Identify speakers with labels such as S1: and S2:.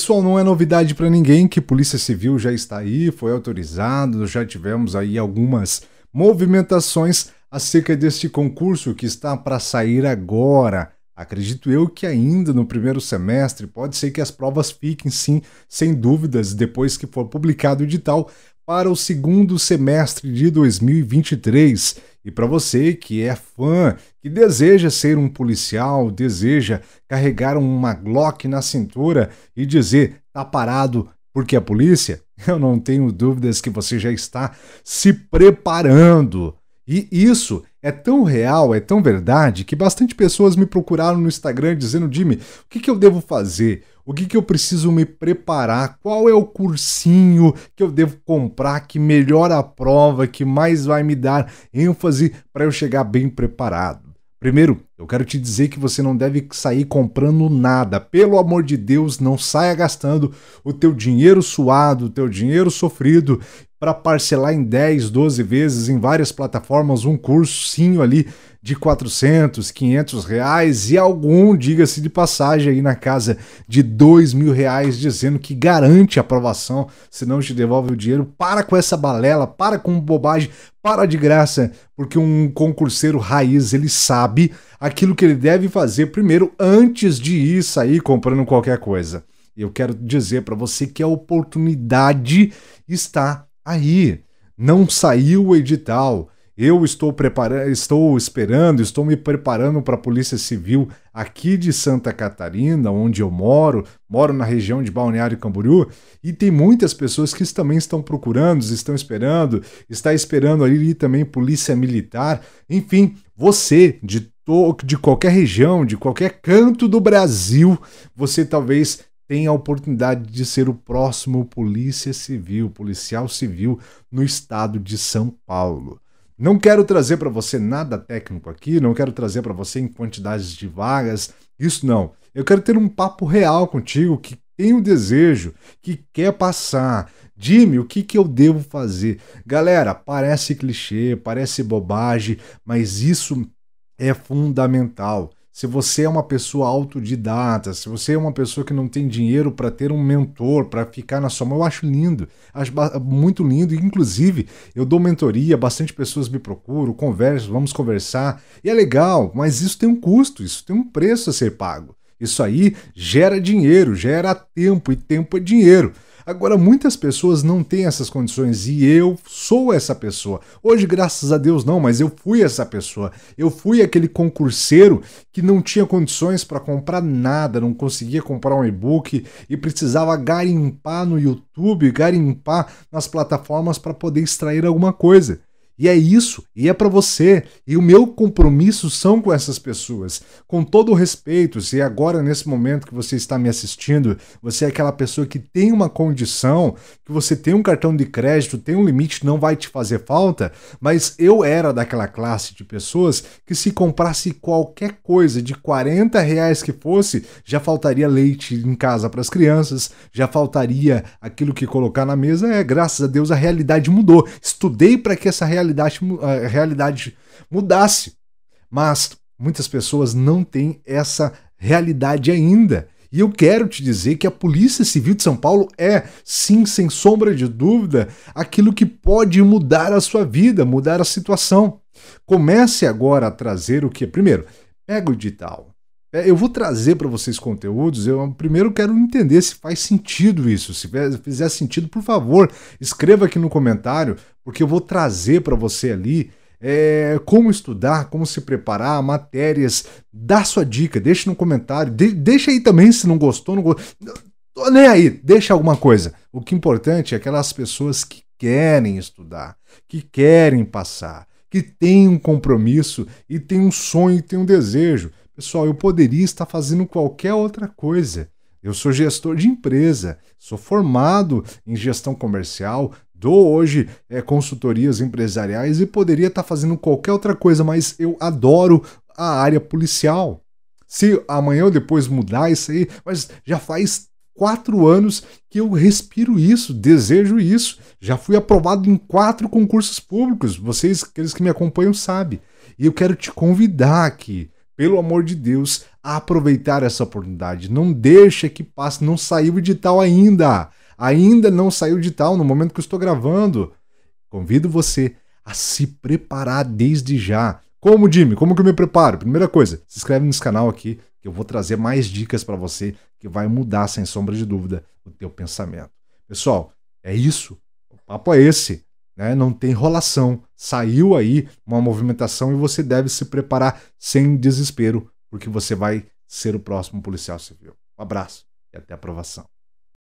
S1: Pessoal, não é novidade para ninguém que Polícia Civil já está aí, foi autorizado, já tivemos aí algumas movimentações acerca deste concurso que está para sair agora. Acredito eu que ainda no primeiro semestre pode ser que as provas fiquem sim, sem dúvidas, depois que for publicado o edital para o segundo semestre de 2023. E para você que é fã, que deseja ser um policial, deseja carregar uma Glock na cintura e dizer tá parado porque é polícia, eu não tenho dúvidas que você já está se preparando. E isso é tão real, é tão verdade, que bastante pessoas me procuraram no Instagram dizendo: Jimmy, o que, que eu devo fazer? O que, que eu preciso me preparar? Qual é o cursinho que eu devo comprar que melhora a prova, que mais vai me dar ênfase para eu chegar bem preparado? Primeiro, eu quero te dizer que você não deve sair comprando nada. Pelo amor de Deus, não saia gastando o teu dinheiro suado, o teu dinheiro sofrido para parcelar em 10, 12 vezes em várias plataformas um cursinho ali de 400, 500 reais e algum, diga-se de passagem, aí na casa de 2 mil reais, dizendo que garante a aprovação, se não te devolve o dinheiro. Para com essa balela, para com bobagem, para de graça, porque um concurseiro raiz, ele sabe aquilo que ele deve fazer primeiro antes de ir sair comprando qualquer coisa. Eu quero dizer para você que a oportunidade está aí. Não saiu o edital. Eu estou preparando, estou esperando, estou me preparando para a Polícia Civil aqui de Santa Catarina, onde eu moro, moro na região de Balneário Camboriú, e tem muitas pessoas que também estão procurando, estão esperando, está esperando ali também Polícia Militar. Enfim, você de de qualquer região, de qualquer canto do Brasil, você talvez tenha a oportunidade de ser o próximo polícia civil, policial civil no estado de São Paulo. Não quero trazer para você nada técnico aqui, não quero trazer para você em quantidades de vagas, isso não. Eu quero ter um papo real contigo que tem o desejo, que quer passar. Jimmy, o que, que eu devo fazer? Galera, parece clichê, parece bobagem, mas isso é fundamental. Se você é uma pessoa autodidata, se você é uma pessoa que não tem dinheiro para ter um mentor, para ficar na sua mão, eu acho lindo, acho muito lindo. Inclusive, eu dou mentoria, bastante pessoas me procuram, converso, vamos conversar, e é legal, mas isso tem um custo, isso tem um preço a ser pago. Isso aí gera dinheiro, gera tempo, e tempo é dinheiro. Agora, muitas pessoas não têm essas condições e eu sou essa pessoa. Hoje, graças a Deus, não, mas eu fui essa pessoa. Eu fui aquele concurseiro que não tinha condições para comprar nada, não conseguia comprar um e-book e precisava garimpar no YouTube, garimpar nas plataformas para poder extrair alguma coisa. E é isso, e é para você. E o meu compromisso são com essas pessoas. Com todo o respeito, se agora, nesse momento que você está me assistindo, você é aquela pessoa que tem uma condição, que você tem um cartão de crédito, tem um limite, não vai te fazer falta, mas eu era daquela classe de pessoas que se comprasse qualquer coisa de 40 reais que fosse, já faltaria leite em casa para as crianças, já faltaria aquilo que colocar na mesa. É, graças a Deus a realidade mudou. Estudei para que essa realidade realidade, a realidade mudasse. Mas muitas pessoas não têm essa realidade ainda. E eu quero te dizer que a Polícia Civil de São Paulo é, sim, sem sombra de dúvida, aquilo que pode mudar a sua vida, mudar a situação. Comece agora a trazer o que? Primeiro, pega o edital. É, eu vou trazer para vocês conteúdos. Eu primeiro quero entender se faz sentido isso. Se fizer sentido, por favor, escreva aqui no comentário, porque eu vou trazer para você ali é, como estudar, como se preparar, matérias. Dá sua dica, deixa no comentário. De, deixa aí também se não gostou, não gostou. Nem aí, deixa alguma coisa. O que é importante é aquelas pessoas que querem estudar, que querem passar, que têm um compromisso e têm um sonho e têm um desejo. Pessoal, eu poderia estar fazendo qualquer outra coisa. Eu sou gestor de empresa, sou formado em gestão comercial, dou hoje é, consultorias empresariais e poderia estar fazendo qualquer outra coisa, mas eu adoro a área policial. Se amanhã ou depois mudar isso aí, mas já faz quatro anos que eu respiro isso, desejo isso. Já fui aprovado em quatro concursos públicos. Vocês, aqueles que me acompanham, sabem. E eu quero te convidar aqui pelo amor de Deus, a aproveitar essa oportunidade. Não deixa que passe, não saiu o edital ainda. Ainda não saiu o edital no momento que eu estou gravando. Convido você a se preparar desde já. Como, Jimmy? Como que eu me preparo? Primeira coisa, se inscreve nesse canal aqui, que eu vou trazer mais dicas para você que vai mudar, sem sombra de dúvida, o teu pensamento. Pessoal, é isso. O papo é esse. Né? Não tem enrolação. Saiu aí uma movimentação e você deve se preparar sem desespero, porque você vai ser o próximo policial civil. Um abraço e até a aprovação.